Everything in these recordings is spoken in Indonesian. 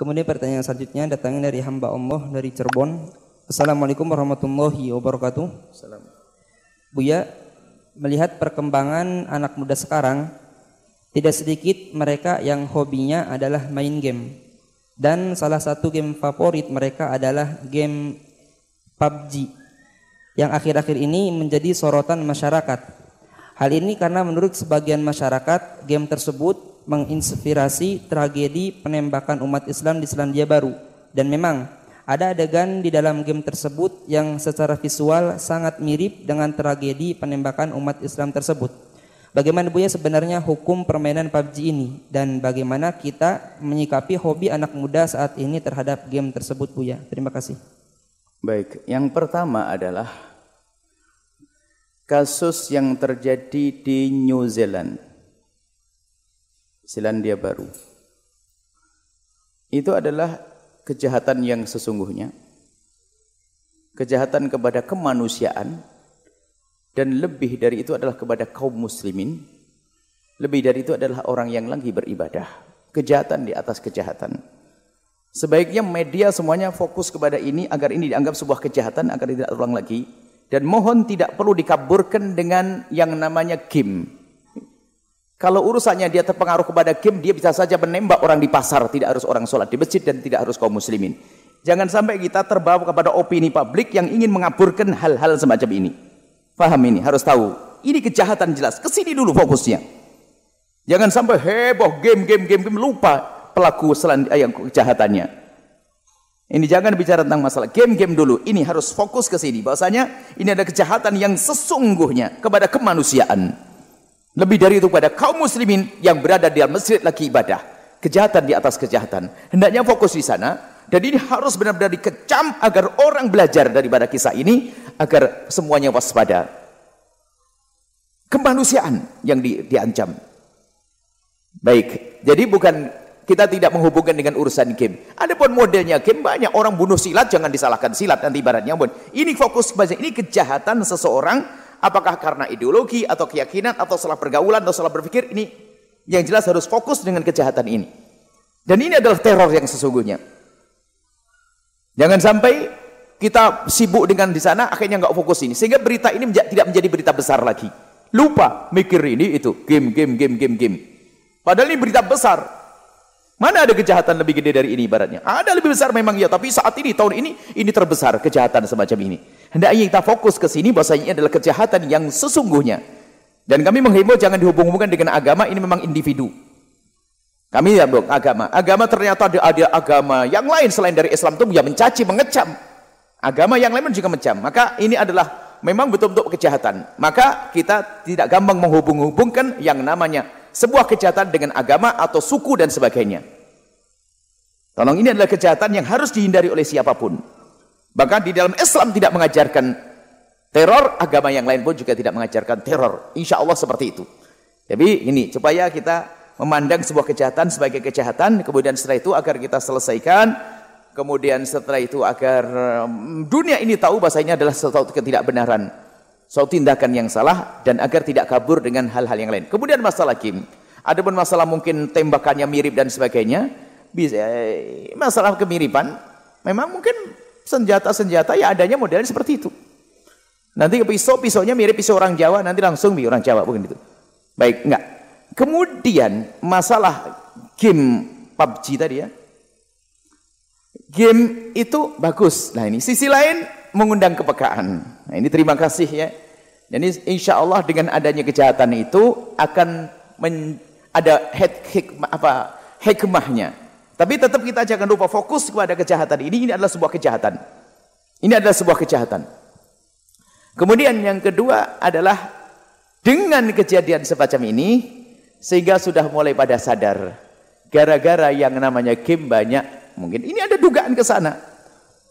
Kemudian pertanyaan selanjutnya datangnya dari hamba Allah dari Cirebon. Assalamualaikum warahmatullahi wabarakatuh. Salam. Buya, melihat perkembangan anak muda sekarang, tidak sedikit mereka yang hobinya adalah main game. Dan salah satu game favorit mereka adalah game PUBG yang akhir-akhir ini menjadi sorotan masyarakat. Hal ini karena menurut sebagian masyarakat, game tersebut menginspirasi tragedi penembakan umat Islam di Selandia Baru dan memang ada adegan di dalam game tersebut yang secara visual sangat mirip dengan tragedi penembakan umat Islam tersebut. Bagaimana Buya sebenarnya hukum permainan PUBG ini dan bagaimana kita menyikapi hobi anak muda saat ini terhadap game tersebut Buya? Terima kasih. Baik, yang pertama adalah kasus yang terjadi di New Zealand. Selandia Baru. Itu adalah kejahatan yang sesungguhnya. Kejahatan kepada kemanusiaan dan lebih dari itu adalah kepada kaum muslimin. Lebih dari itu adalah orang yang lagi beribadah. Kejahatan di atas kejahatan. Sebaiknya media semuanya fokus kepada ini agar ini dianggap sebuah kejahatan agar tidak terulang lagi dan mohon tidak perlu dikaburkan dengan yang namanya game. Kalau urusannya dia terpengaruh kepada game, dia bisa saja menembak orang di pasar, tidak harus orang sholat di masjid dan tidak harus kaum muslimin. Jangan sampai kita terbawa kepada opini publik yang ingin mengaburkan hal-hal semacam ini. Faham ini, harus tahu. Ini kejahatan jelas. Ke sini dulu fokusnya. Jangan sampai heboh game, game, game, game. Lupa pelaku selandia yang kejahatannya. Ini jangan bicara tentang masalah game-game dulu. Ini harus fokus ke sini. Bahasanya ini ada kejahatan yang sesungguhnya kepada kemanusiaan. Lebih dari itu pada kaum muslimin yang berada di masjid lagi ibadah. Kejahatan di atas kejahatan. Hendaknya fokus di sana. Dan ini harus benar-benar dikecam agar orang belajar daripada kisah ini. Agar semuanya waspada. Kemanusiaan yang di, diancam. Baik. Jadi bukan kita tidak menghubungkan dengan urusan game. Adapun modelnya game banyak orang bunuh silat jangan disalahkan silat nanti ibaratnya pun. Ini fokus baca ini kejahatan seseorang Apakah karena ideologi atau keyakinan atau salah pergaulan atau salah berpikir ini yang jelas harus fokus dengan kejahatan ini. Dan ini adalah teror yang sesungguhnya. Jangan sampai kita sibuk dengan di sana akhirnya nggak fokus ini sehingga berita ini menja tidak menjadi berita besar lagi. Lupa mikir ini itu game game game game game. Padahal ini berita besar. Mana ada kejahatan lebih gede dari ini ibaratnya? Ada lebih besar memang ya, tapi saat ini tahun ini ini terbesar kejahatan semacam ini. Hendaknya kita fokus ke sini bahwasanya ini adalah kejahatan yang sesungguhnya. Dan kami menghimbau jangan dihubung-hubungkan dengan agama, ini memang individu. Kami ya agama. Agama ternyata ada, ada agama yang lain selain dari Islam itu yang mencaci, mengecam. Agama yang lain juga mencam. Maka ini adalah memang betul-betul kejahatan. Maka kita tidak gampang menghubung-hubungkan yang namanya sebuah kejahatan dengan agama atau suku dan sebagainya. Tolong ini adalah kejahatan yang harus dihindari oleh siapa pun. Bahkan di dalam Islam tidak mengajarkan teror, agama yang lain pun juga tidak mengajarkan teror. Insya Allah seperti itu. Jadi ini supaya kita memandang sebuah kejahatan sebagai kejahatan, kemudian setelah itu agar kita selesaikan, kemudian setelah itu agar dunia ini tahu bahasanya adalah sesuatu ketidakbenaran suatu tindakan yang salah dan agar tidak kabur dengan hal-hal yang lain. Kemudian masalah Kim. Ada pun masalah mungkin tembakannya mirip dan sebagainya. Bisa eh, masalah kemiripan memang mungkin senjata-senjata ya adanya modelnya seperti itu. Nanti pisau pisaunya mirip pisau orang Jawa nanti langsung bi orang Jawa bukan itu. Baik, enggak. Kemudian masalah game PUBG tadi ya. Game itu bagus. Nah ini sisi lain mengundang kepekaan. Nah, ini terima kasih ya. Jadi insya Allah dengan adanya kejahatan itu akan ada hik, hikmah, apa, hikmahnya. Tapi tetap kita jangan lupa fokus kepada kejahatan ini. Ini adalah sebuah kejahatan. Ini adalah sebuah kejahatan. Kemudian yang kedua adalah dengan kejadian semacam ini sehingga sudah mulai pada sadar gara-gara yang namanya game banyak mungkin ini ada dugaan ke sana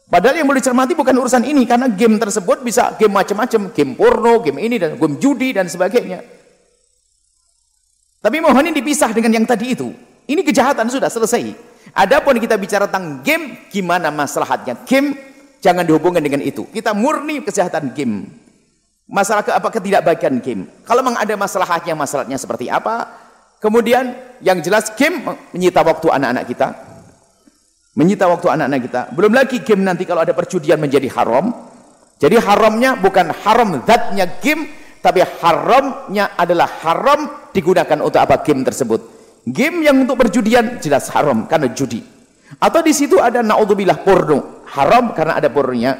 Padahal yang boleh cermati bukan urusan ini karena game tersebut bisa game macam-macam, game porno, game ini dan game judi dan sebagainya. Tapi mohon ini dipisah dengan yang tadi itu. Ini kejahatan sudah selesai. Adapun kita bicara tentang game, gimana masalahnya? Game jangan dihubungkan dengan itu. Kita murni kejahatan game. Masalah ke apa ketidakbagian game. Kalau memang ada masalahnya, masalahnya seperti apa? Kemudian yang jelas game menyita waktu anak-anak kita. Menyita waktu anak-anak kita. Belum lagi game nanti kalau ada perjudian menjadi haram. Jadi haramnya bukan haram zatnya game, tapi haramnya adalah haram digunakan untuk apa game tersebut. Game yang untuk perjudian jelas haram karena judi. Atau di situ ada naudzubillah porno, haram karena ada pornonya.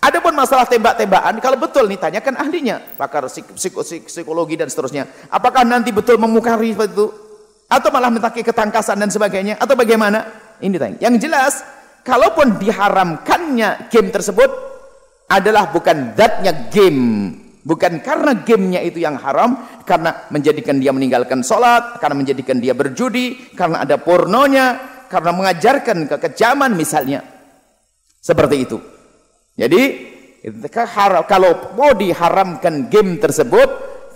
Adapun masalah tembak-tembakan, kalau betul nih tanyakan ahlinya, pakar psikologi dan seterusnya. Apakah nanti betul memukari itu? Atau malah mentaki ketangkasan dan sebagainya? Atau bagaimana? Ini tanya. Yang jelas, kalaupun diharamkannya game tersebut adalah bukan zatnya game. Bukan karena gamenya itu yang haram, karena menjadikan dia meninggalkan sholat, karena menjadikan dia berjudi, karena ada pornonya, karena mengajarkan kekejaman misalnya. Seperti itu. Jadi kalau mau diharamkan game tersebut,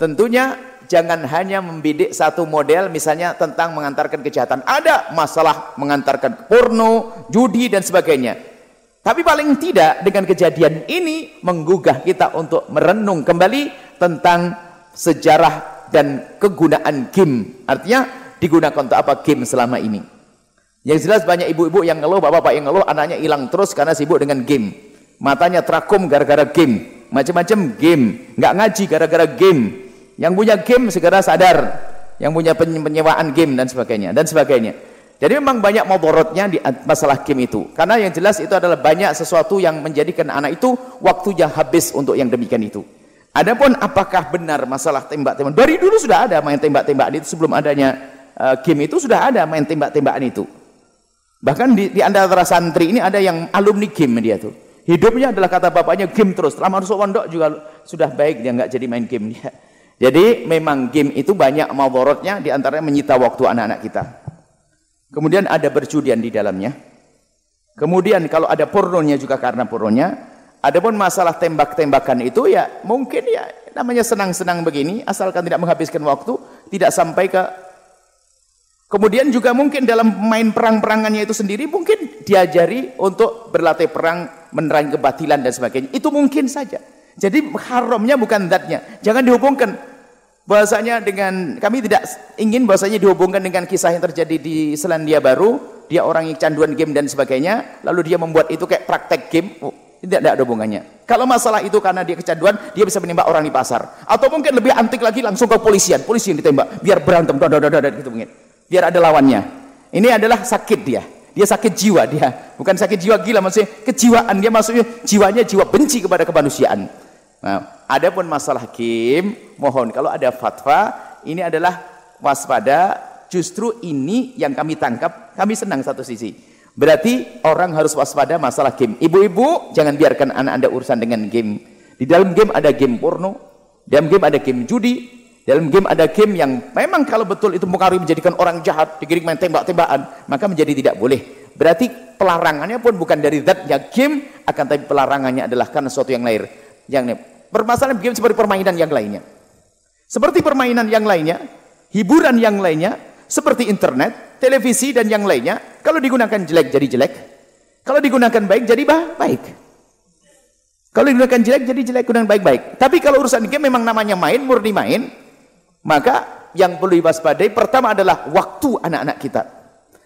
tentunya jangan hanya membidik satu model misalnya tentang mengantarkan kejahatan. Ada masalah mengantarkan porno, judi dan sebagainya. Tapi paling tidak dengan kejadian ini menggugah kita untuk merenung kembali tentang sejarah dan kegunaan game. Artinya digunakan untuk apa game selama ini. Yang jelas banyak ibu-ibu yang ngeluh, bapak-bapak yang ngeluh anaknya hilang terus karena sibuk dengan game. Matanya terakum gara-gara game. Macam-macam game. Nggak ngaji gara-gara game. Yang punya game segera sadar. Yang punya penyewaan game dan sebagainya dan sebagainya jadi memang banyak motorotnya di masalah game itu karena yang jelas itu adalah banyak sesuatu yang menjadikan anak itu waktunya habis untuk yang demikian itu adapun apakah benar masalah tembak-tembakan dari dulu sudah ada main tembak-tembakan itu sebelum adanya uh, itu sudah ada main tembak-tembakan itu bahkan di, di antara santri ini ada yang alumni game dia tuh Hidupnya adalah kata bapaknya game terus. Setelah masuk pondok juga sudah baik dia nggak jadi main game dia. Jadi memang game itu banyak mawarotnya di antaranya menyita waktu anak-anak kita. Kemudian ada perjudian di dalamnya. Kemudian kalau ada pornonya juga karena pornonya. Adapun masalah tembak-tembakan itu ya mungkin ya namanya senang-senang begini asalkan tidak menghabiskan waktu, tidak sampai ke Kemudian juga mungkin dalam main perang-perangannya itu sendiri mungkin diajari untuk berlatih perang, menerangi kebatilan dan sebagainya. Itu mungkin saja. Jadi haramnya bukan zatnya. Jangan dihubungkan bahasanya dengan kami tidak ingin bahasanya dihubungkan dengan kisah yang terjadi di Selandia Baru, dia orang yang canduan game dan sebagainya, lalu dia membuat itu kayak praktek game. Oh, tidak, tidak ada hubungannya. Kalau masalah itu karena dia kecanduan, dia bisa menembak orang di pasar. Atau mungkin lebih antik lagi langsung ke polisian, polisi yang ditembak, biar berantem, gitu mungkin biar ada lawannya. Ini adalah sakit dia. Dia sakit jiwa dia, bukan sakit jiwa gila maksudnya kejiwaan dia maksudnya jiwanya jiwa benci kepada kemanusiaan. Nah, adapun masalah game, mohon kalau ada fatwa ini adalah waspada. Justru ini yang kami tangkap, kami senang satu sisi. Berarti orang harus waspada masalah game. Ibu-ibu jangan biarkan anak anda urusan dengan game. Di dalam game ada game porno, dalam game ada game judi, dalam game ada game yang memang kalau betul itu mengaruhi menjadikan orang jahat, digiring main tembak-tembakan, maka menjadi tidak boleh. Berarti pelarangannya pun bukan dari zatnya game, akan tapi pelarangannya adalah karena sesuatu yang lain. Yang permasalahan game seperti permainan yang lainnya. Seperti permainan yang lainnya, hiburan yang lainnya, seperti internet, televisi dan yang lainnya, kalau digunakan jelek jadi jelek, kalau digunakan baik jadi baik. Kalau digunakan jelek jadi jelek, gunakan baik-baik. Tapi kalau urusan game memang namanya main, murni main, maka yang perlu diwaspadai pertama adalah waktu anak-anak kita.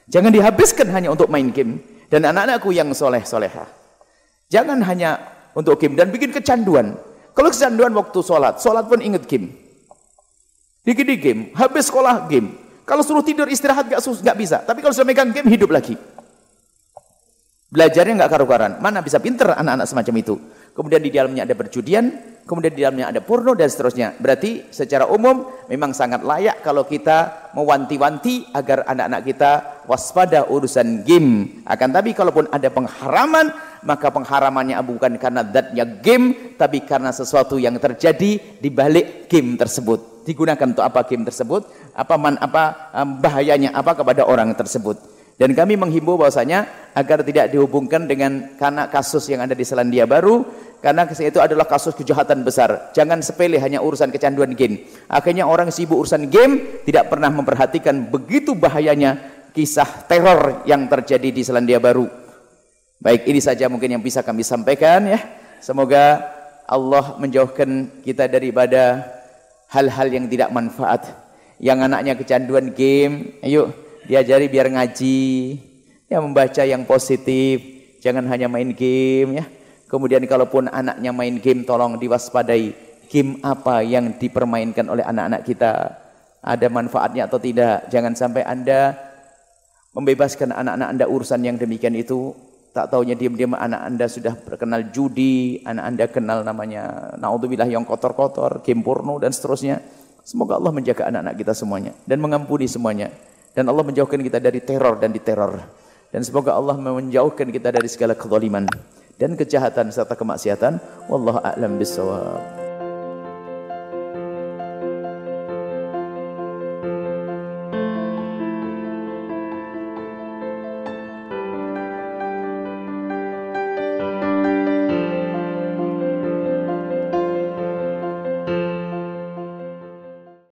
Jangan dihabiskan hanya untuk main game. Dan anak-anakku yang soleh-soleha. Jangan hanya untuk game dan bikin kecanduan. Kalau kecanduan waktu sholat, sholat pun ingat game. Dikit di game, habis sekolah game. Kalau suruh tidur istirahat gak, gak bisa. Tapi kalau sudah megang game hidup lagi. Belajarnya gak karu-karan. Mana bisa pinter anak-anak semacam itu. Kemudian di dalamnya ada perjudian, kemudian di dalamnya ada porno dan seterusnya. Berarti secara umum memang sangat layak kalau kita mewanti-wanti agar anak-anak kita waspada urusan game. Akan tapi kalaupun ada pengharaman, maka pengharamannya bukan karena zatnya game, tapi karena sesuatu yang terjadi di balik game tersebut. Digunakan untuk apa game tersebut? Apa man, apa bahayanya apa kepada orang tersebut? Dan kami menghimbau bahwasanya agar tidak dihubungkan dengan karena kasus yang ada di Selandia Baru karena itu adalah kasus kejahatan besar. Jangan sepele hanya urusan kecanduan game. Akhirnya orang sibuk urusan game, tidak pernah memperhatikan begitu bahayanya kisah teror yang terjadi di Selandia Baru. Baik, ini saja mungkin yang bisa kami sampaikan ya. Semoga Allah menjauhkan kita daripada hal-hal yang tidak manfaat. Yang anaknya kecanduan game, ayo diajari biar ngaji. Ya membaca yang positif, jangan hanya main game ya. Kemudian kalaupun anaknya main game tolong diwaspadai game apa yang dipermainkan oleh anak-anak kita. Ada manfaatnya atau tidak. Jangan sampai Anda membebaskan anak-anak Anda urusan yang demikian itu. Tak taunya diam-diam anak Anda sudah terkenal judi, anak Anda kenal namanya naudzubillah yang kotor-kotor, game porno dan seterusnya. Semoga Allah menjaga anak-anak kita semuanya dan mengampuni semuanya. Dan Allah menjauhkan kita dari teror dan diteror. Dan semoga Allah menjauhkan kita dari segala kezaliman dan kejahatan serta kemaksiatan. Wallahu a'lam bissawab.